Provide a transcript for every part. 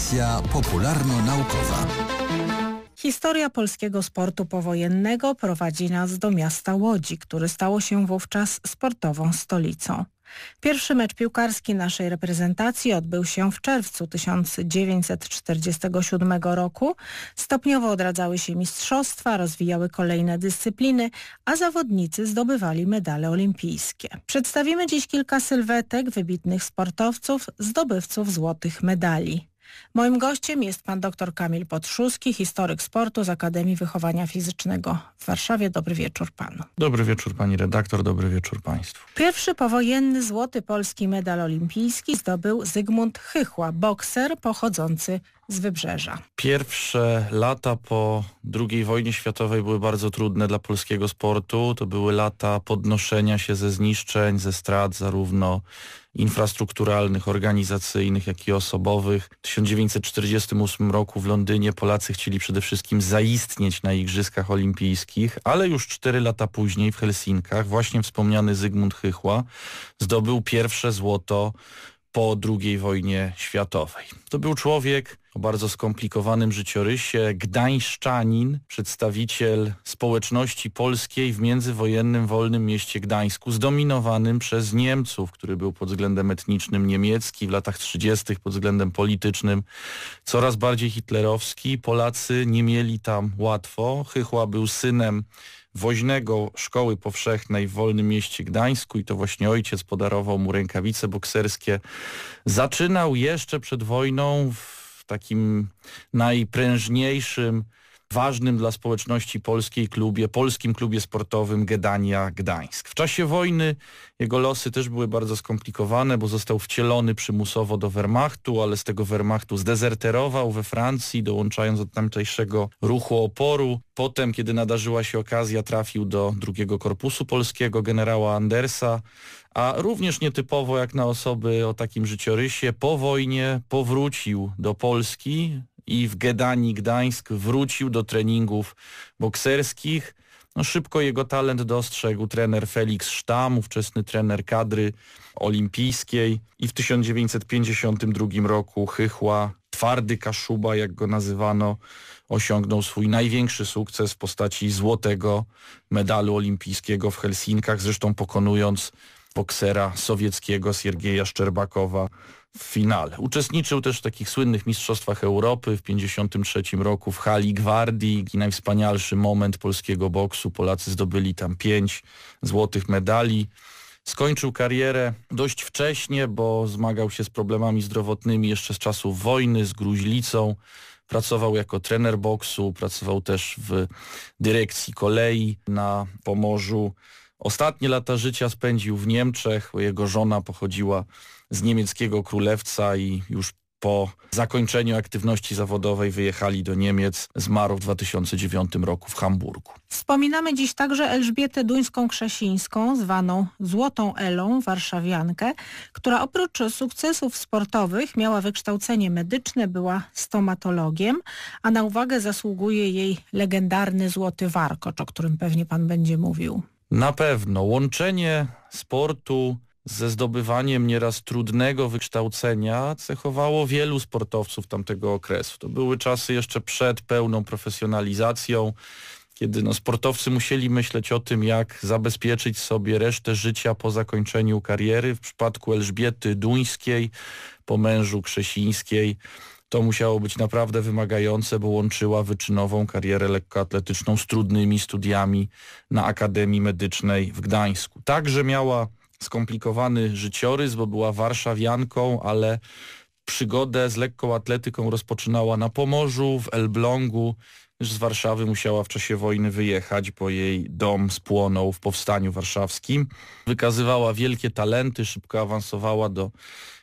Audycja popularno-naukowa. Historia polskiego sportu powojennego prowadzi nas do miasta Łodzi, który stało się wówczas sportową stolicą. Pierwszy mecz piłkarski naszej reprezentacji odbył się w czerwcu 1947 roku. Stopniowo odradzały się mistrzostwa, rozwijały kolejne dyscypliny, a zawodnicy zdobywali medale olimpijskie. Przedstawimy dziś kilka sylwetek wybitnych sportowców, zdobywców złotych medali. Moim gościem jest pan dr Kamil Potrzuski, historyk sportu z Akademii Wychowania Fizycznego w Warszawie. Dobry wieczór panu. Dobry wieczór pani redaktor, dobry wieczór państwu. Pierwszy powojenny złoty polski medal olimpijski zdobył Zygmunt Chychła, bokser pochodzący z Wybrzeża. Pierwsze lata po II wojnie światowej były bardzo trudne dla polskiego sportu. To były lata podnoszenia się ze zniszczeń, ze strat zarówno infrastrukturalnych, organizacyjnych, jak i osobowych. W 1948 roku w Londynie Polacy chcieli przede wszystkim zaistnieć na Igrzyskach Olimpijskich, ale już cztery lata później w Helsinkach właśnie wspomniany Zygmunt Chychła zdobył pierwsze złoto po II wojnie światowej. To był człowiek o bardzo skomplikowanym życiorysie, gdańszczanin, przedstawiciel społeczności polskiej w międzywojennym wolnym mieście Gdańsku, zdominowanym przez Niemców, który był pod względem etnicznym niemiecki, w latach 30. pod względem politycznym coraz bardziej hitlerowski. Polacy nie mieli tam łatwo. Chychła był synem woźnego szkoły powszechnej w Wolnym Mieście Gdańsku i to właśnie ojciec podarował mu rękawice bokserskie. Zaczynał jeszcze przed wojną w takim najprężniejszym ważnym dla społeczności polskiej klubie, polskim klubie sportowym Gedania Gdańsk. W czasie wojny jego losy też były bardzo skomplikowane, bo został wcielony przymusowo do Wehrmachtu, ale z tego Wehrmachtu zdezerterował we Francji, dołączając do tamtejszego ruchu oporu. Potem, kiedy nadarzyła się okazja, trafił do drugiego korpusu polskiego generała Andersa, a również nietypowo jak na osoby o takim życiorysie, po wojnie powrócił do Polski, i w Gedani Gdańsk wrócił do treningów bokserskich. No, szybko jego talent dostrzegł trener Felix Sztam, ówczesny trener kadry olimpijskiej i w 1952 roku Chychła, twardy Kaszuba, jak go nazywano, osiągnął swój największy sukces w postaci złotego medalu olimpijskiego w Helsinkach, zresztą pokonując boksera sowieckiego Siergieja Szczerbakowa w finale. Uczestniczył też w takich słynnych mistrzostwach Europy w 1953 roku w hali Gwardii i najwspanialszy moment polskiego boksu. Polacy zdobyli tam pięć złotych medali. Skończył karierę dość wcześnie, bo zmagał się z problemami zdrowotnymi jeszcze z czasów wojny, z gruźlicą. Pracował jako trener boksu, pracował też w dyrekcji kolei na Pomorzu. Ostatnie lata życia spędził w Niemczech, jego żona pochodziła z niemieckiego królewca i już po zakończeniu aktywności zawodowej wyjechali do Niemiec. Zmarł w 2009 roku w Hamburgu. Wspominamy dziś także Elżbietę Duńską-Krzesińską, zwaną Złotą Elą, warszawiankę, która oprócz sukcesów sportowych miała wykształcenie medyczne, była stomatologiem, a na uwagę zasługuje jej legendarny złoty warkocz, o którym pewnie pan będzie mówił. Na pewno. Łączenie sportu ze zdobywaniem nieraz trudnego wykształcenia cechowało wielu sportowców tamtego okresu. To były czasy jeszcze przed pełną profesjonalizacją, kiedy no, sportowcy musieli myśleć o tym, jak zabezpieczyć sobie resztę życia po zakończeniu kariery. W przypadku Elżbiety Duńskiej, po mężu Krzesińskiej, to musiało być naprawdę wymagające, bo łączyła wyczynową karierę lekkoatletyczną z trudnymi studiami na Akademii Medycznej w Gdańsku. Także miała skomplikowany życiorys, bo była warszawianką, ale przygodę z lekką atletyką rozpoczynała na Pomorzu, w Elblągu, z Warszawy musiała w czasie wojny wyjechać, bo jej dom spłonął w powstaniu warszawskim. Wykazywała wielkie talenty, szybko awansowała do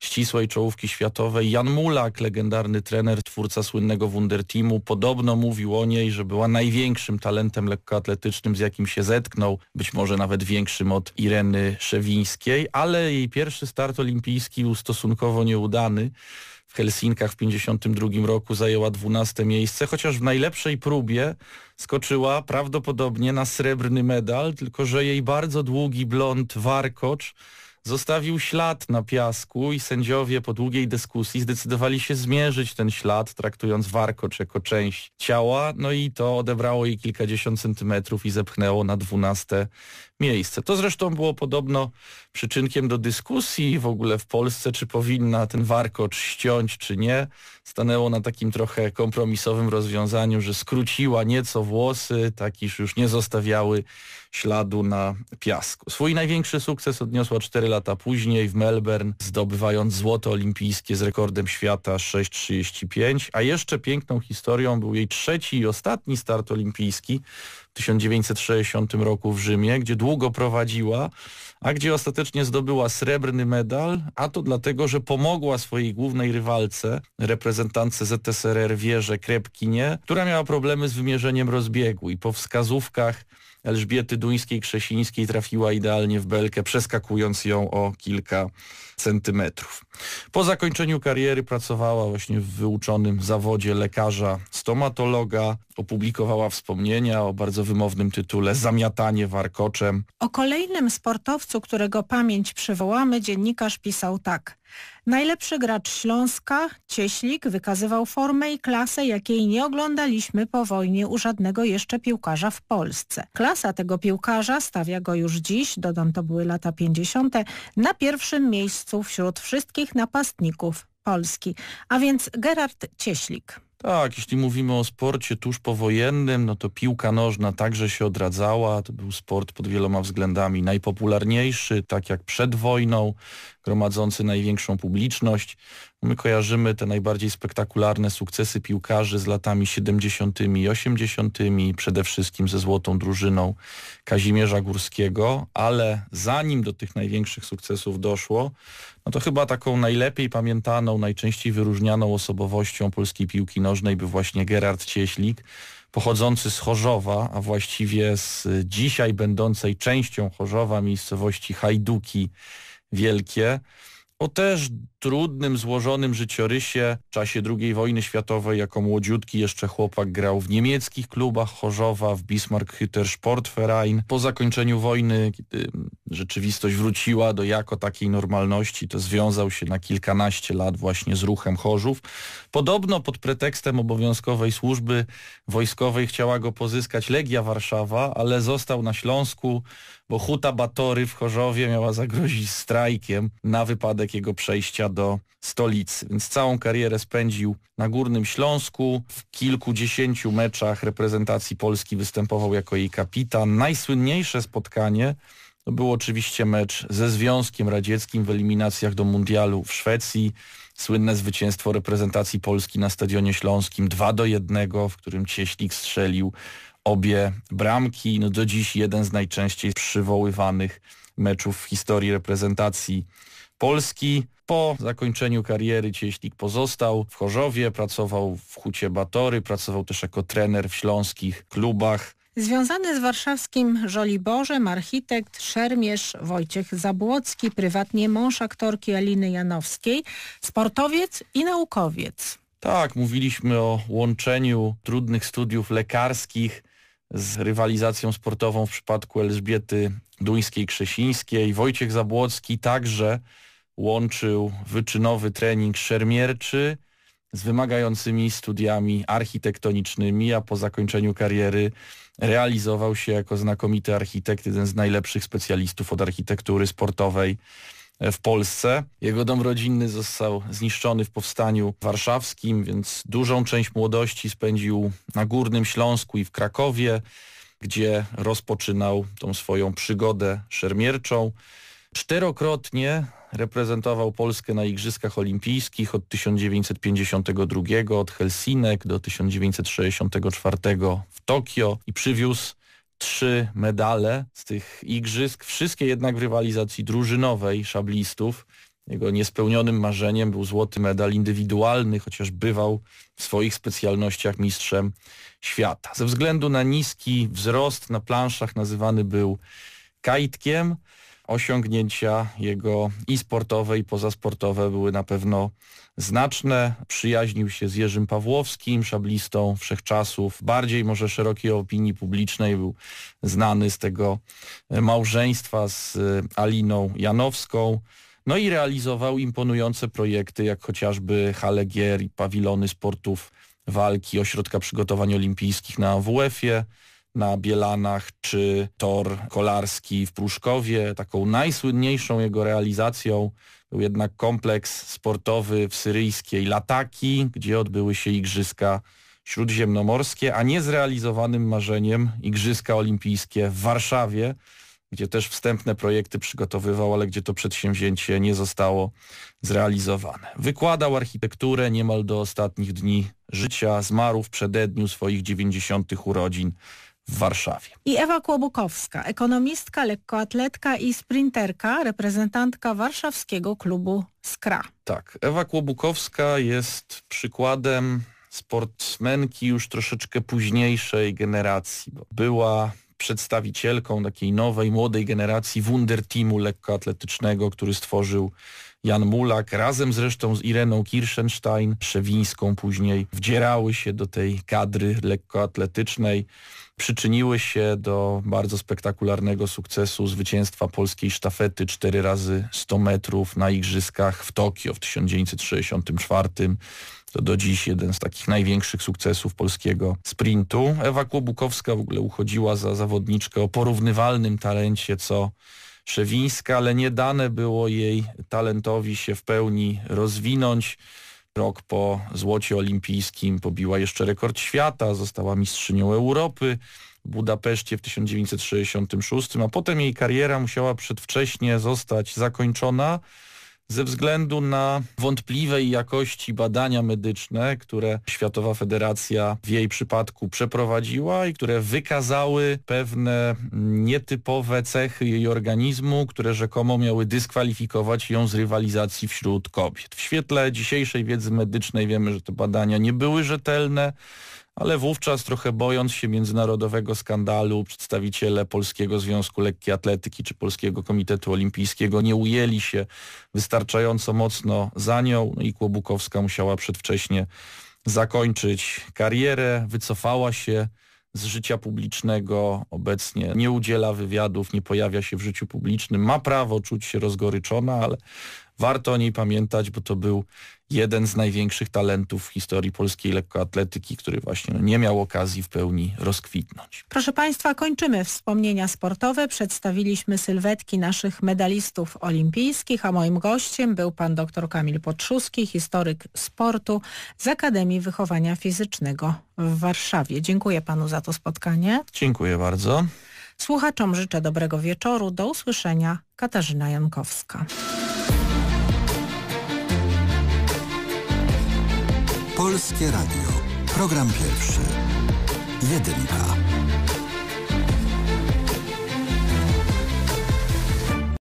ścisłej czołówki światowej. Jan Mulak, legendarny trener, twórca słynnego Wunderteamu, podobno mówił o niej, że była największym talentem lekkoatletycznym, z jakim się zetknął, być może nawet większym od Ireny Szewińskiej, ale jej pierwszy start olimpijski był stosunkowo nieudany w Helsinkach w 1952 roku zajęła 12 miejsce, chociaż w najlepszej próbie skoczyła prawdopodobnie na srebrny medal, tylko że jej bardzo długi blond warkocz zostawił ślad na piasku i sędziowie po długiej dyskusji zdecydowali się zmierzyć ten ślad, traktując warkocz jako część ciała, no i to odebrało jej kilkadziesiąt centymetrów i zepchnęło na dwunaste miejsce. To zresztą było podobno przyczynkiem do dyskusji w ogóle w Polsce, czy powinna ten warkocz ściąć, czy nie. Stanęło na takim trochę kompromisowym rozwiązaniu, że skróciła nieco włosy, tak iż już nie zostawiały śladu na piasku. Swój największy sukces odniosła 4 lata później w Melbourne, zdobywając złoto olimpijskie z rekordem świata 6,35, a jeszcze piękną historią był jej trzeci i ostatni start olimpijski 1960 roku w Rzymie, gdzie długo prowadziła, a gdzie ostatecznie zdobyła srebrny medal, a to dlatego, że pomogła swojej głównej rywalce, reprezentantce ZSRR Wierze Krepkinie, która miała problemy z wymierzeniem rozbiegu i po wskazówkach Elżbiety Duńskiej-Krzesińskiej trafiła idealnie w belkę, przeskakując ją o kilka centymetrów. Po zakończeniu kariery pracowała właśnie w wyuczonym zawodzie lekarza stomatologa, opublikowała wspomnienia o bardzo wymownym tytule Zamiatanie warkoczem. O kolejnym sportowcu, którego pamięć przywołamy, dziennikarz pisał tak. Najlepszy gracz Śląska, Cieślik, wykazywał formę i klasę, jakiej nie oglądaliśmy po wojnie u żadnego jeszcze piłkarza w Polsce. Klasa tego piłkarza stawia go już dziś, dodam to były lata 50., na pierwszym miejscu wśród wszystkich napastników Polski, a więc Gerard Cieślik. Tak, jeśli mówimy o sporcie tuż powojennym, no to piłka nożna także się odradzała. To był sport pod wieloma względami najpopularniejszy, tak jak przed wojną, gromadzący największą publiczność. My kojarzymy te najbardziej spektakularne sukcesy piłkarzy z latami 70. i 80., przede wszystkim ze złotą drużyną Kazimierza Górskiego, ale zanim do tych największych sukcesów doszło, no to chyba taką najlepiej pamiętaną, najczęściej wyróżnianą osobowością polskiej piłki nożnej był właśnie Gerard Cieślik, pochodzący z Chorzowa, a właściwie z dzisiaj będącej częścią Chorzowa, miejscowości Hajduki Wielkie, o też trudnym, złożonym życiorysie w czasie II wojny światowej jako młodziutki jeszcze chłopak grał w niemieckich klubach Chorzowa, w Bismarck-Hütter Sportverein. Po zakończeniu wojny, kiedy rzeczywistość wróciła do jako takiej normalności, to związał się na kilkanaście lat właśnie z ruchem Chorzów. Podobno pod pretekstem obowiązkowej służby wojskowej chciała go pozyskać Legia Warszawa, ale został na Śląsku, bo Huta Batory w Chorzowie miała zagrozić strajkiem na wypadek jego przejścia do stolicy. Więc całą karierę spędził na Górnym Śląsku. W kilkudziesięciu meczach reprezentacji Polski występował jako jej kapitan. Najsłynniejsze spotkanie to był oczywiście mecz ze Związkiem Radzieckim w eliminacjach do Mundialu w Szwecji. Słynne zwycięstwo reprezentacji Polski na Stadionie Śląskim 2 do 1, w którym Cieślik strzelił obie bramki. No do dziś jeden z najczęściej przywoływanych meczów w historii reprezentacji Polski. Po zakończeniu kariery Cieślik pozostał w Chorzowie, pracował w Hucie Batory, pracował też jako trener w śląskich klubach. Związany z warszawskim Żoliborzem architekt, szermierz Wojciech Zabłocki, prywatnie mąż aktorki Aliny Janowskiej, sportowiec i naukowiec. Tak, mówiliśmy o łączeniu trudnych studiów lekarskich z rywalizacją sportową w przypadku Elżbiety Duńskiej-Krzesińskiej. Wojciech Zabłocki także łączył wyczynowy trening szermierczy z wymagającymi studiami architektonicznymi, a po zakończeniu kariery realizował się jako znakomity architekt, jeden z najlepszych specjalistów od architektury sportowej w Polsce. Jego dom rodzinny został zniszczony w powstaniu warszawskim, więc dużą część młodości spędził na Górnym Śląsku i w Krakowie, gdzie rozpoczynał tą swoją przygodę szermierczą. Czterokrotnie reprezentował Polskę na Igrzyskach Olimpijskich od 1952 od Helsinek do 1964 w Tokio i przywiózł trzy medale z tych igrzysk, wszystkie jednak w rywalizacji drużynowej szablistów. Jego niespełnionym marzeniem był złoty medal indywidualny, chociaż bywał w swoich specjalnościach mistrzem świata. Ze względu na niski wzrost na planszach nazywany był kajtkiem. Osiągnięcia jego i sportowe, i pozasportowe były na pewno znaczne. Przyjaźnił się z Jerzym Pawłowskim, szablistą wszechczasów. Bardziej może szerokiej opinii publicznej był znany z tego małżeństwa z Aliną Janowską. No i realizował imponujące projekty, jak chociażby hale gier i pawilony sportów walki, ośrodka przygotowań olimpijskich na WF-ie, na Bielanach, czy tor kolarski w Pruszkowie. Taką najsłynniejszą jego realizacją był jednak kompleks sportowy w syryjskiej Lataki, gdzie odbyły się Igrzyska Śródziemnomorskie, a niezrealizowanym marzeniem Igrzyska Olimpijskie w Warszawie, gdzie też wstępne projekty przygotowywał, ale gdzie to przedsięwzięcie nie zostało zrealizowane. Wykładał architekturę niemal do ostatnich dni życia, zmarł w przededniu swoich 90. urodzin w Warszawie. I Ewa Kłobukowska, ekonomistka, lekkoatletka i sprinterka, reprezentantka warszawskiego klubu Skra. Tak, Ewa Kłobukowska jest przykładem sportsmenki już troszeczkę późniejszej generacji. Była przedstawicielką takiej nowej, młodej generacji Wunder Teamu lekkoatletycznego, który stworzył Jan Mulak, razem zresztą z Ireną Kirschenstein, Szewińską później, wdzierały się do tej kadry lekkoatletycznej, przyczyniły się do bardzo spektakularnego sukcesu zwycięstwa polskiej sztafety 4 razy 100 metrów na Igrzyskach w Tokio w 1964 to do dziś jeden z takich największych sukcesów polskiego sprintu. Ewa Kłobukowska w ogóle uchodziła za zawodniczkę o porównywalnym talencie co Szewińska, ale nie dane było jej talentowi się w pełni rozwinąć. Rok po złocie olimpijskim pobiła jeszcze rekord świata, została mistrzynią Europy w Budapeszcie w 1966, a potem jej kariera musiała przedwcześnie zostać zakończona ze względu na wątpliwej jakości badania medyczne, które Światowa Federacja w jej przypadku przeprowadziła i które wykazały pewne nietypowe cechy jej organizmu, które rzekomo miały dyskwalifikować ją z rywalizacji wśród kobiet. W świetle dzisiejszej wiedzy medycznej wiemy, że te badania nie były rzetelne, ale wówczas trochę bojąc się międzynarodowego skandalu przedstawiciele Polskiego Związku Lekkiej Atletyki czy Polskiego Komitetu Olimpijskiego nie ujęli się wystarczająco mocno za nią. No i Kłobukowska musiała przedwcześnie zakończyć karierę, wycofała się z życia publicznego, obecnie nie udziela wywiadów, nie pojawia się w życiu publicznym, ma prawo czuć się rozgoryczona, ale warto o niej pamiętać, bo to był jeden z największych talentów w historii polskiej lekkoatletyki, który właśnie nie miał okazji w pełni rozkwitnąć. Proszę Państwa, kończymy wspomnienia sportowe. Przedstawiliśmy sylwetki naszych medalistów olimpijskich, a moim gościem był pan dr Kamil Potrzuski, historyk sportu z Akademii Wychowania Fizycznego w Warszawie. Dziękuję panu za to spotkanie. Dziękuję bardzo. Słuchaczom życzę dobrego wieczoru. Do usłyszenia. Katarzyna Jankowska. Polskie Radio. Program pierwszy. Jedynka.